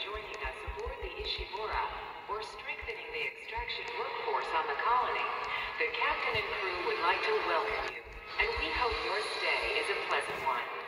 joining us aboard the Ishimura or strengthening the extraction workforce on the colony, the captain and crew would like to welcome you, and we hope your stay is a pleasant one.